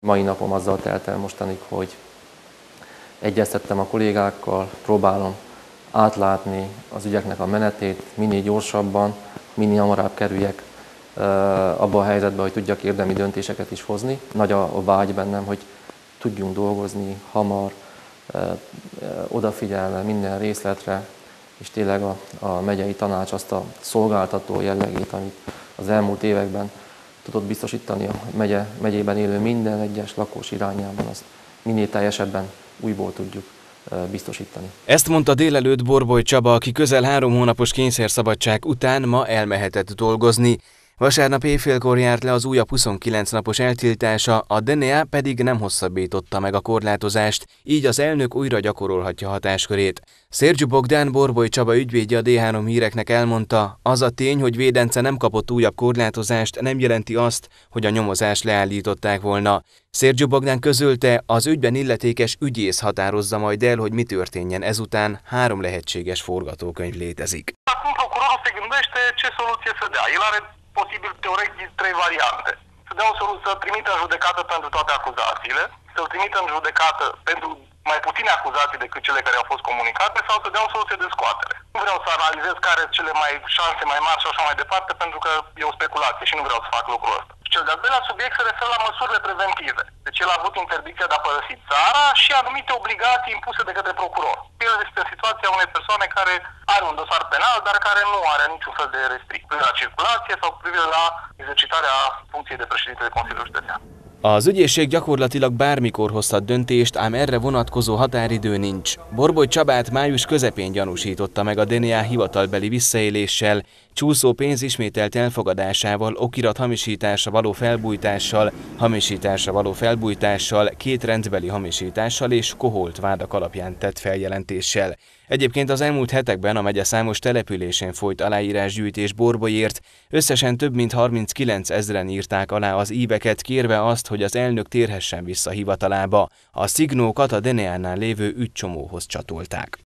Mai napom azzal telt el mostanig, hogy egyeztettem a kollégákkal, próbálom átlátni az ügyeknek a menetét, minél gyorsabban, minél hamarabb kerüljek abba a helyzetbe, hogy tudjak érdemi döntéseket is hozni. Nagy a vágy bennem, hogy tudjunk dolgozni hamar, odafigyelve minden részletre, és tényleg a, a megyei tanács azt a szolgáltató jellegét, amit az elmúlt években tudott biztosítani a megye, megyében élő minden egyes lakós irányában, azt minél teljesebben újból tudjuk biztosítani. Ezt mondta délelőtt Borboly Csaba, aki közel három hónapos kényszerszabadság után ma elmehetett dolgozni. Vasárnap éjfélkor járt le az újabb 29 napos eltiltása, a DNA pedig nem hosszabbította meg a korlátozást, így az elnök újra gyakorolhatja hatáskörét. Szergyu Bogdán Borboly Csaba ügyvédje a D3 híreknek elmondta, az a tény, hogy Védence nem kapott újabb korlátozást, nem jelenti azt, hogy a nyomozást leállították volna. Szergyu Bogdán közölte, az ügyben illetékes ügyész határozza majd el, hogy mi történjen ezután, három lehetséges forgatókönyv létezik. Acum procurorul se gândește ce soluție să dea. El are posibil teoretic trei variante. Să dea o soluție, să trimită în judecată pentru toate acuzațiile, să-l trimită în judecată pentru mai puține acuzații decât cele care au fost comunicate sau să dea o soluție de scoatere. Nu vreau să analizez care sunt cele mai șanse mai mari și așa mai departe, pentru că e o speculație și nu vreau să fac lucrul ăsta. Cel de-al doilea subiect se referă la măsurile preventive. Deci el a avut interdicția de a părăsi țara și anumite obligații impuse de către procuror. El este situația unei persoane care are un dosar penal, dar care nu are niciun fel de restricție la circulație sau privire la exercitarea funcției de președinte de Consiliul Județean. Az ügyészség gyakorlatilag bármikor hozhat döntést, ám erre vonatkozó határidő nincs. Borboly Csabát május közepén gyanúsította meg a DNA hivatalbeli visszaéléssel, csúszó pénz ismételt elfogadásával, okirat hamisításra való felbújtással, hamisításra való felbújtással, két rendbeli hamisítással és koholt vádak alapján tett feljelentéssel. Egyébként az elmúlt hetekben a megye számos településén folyt aláírásgyűjtés Borbolyért, összesen több mint 39 ezeren írták alá az íveket, kérve azt, hogy az elnök térhessen vissza hivatalába. A szignókat a Deneánál lévő ügycsomóhoz csatolták.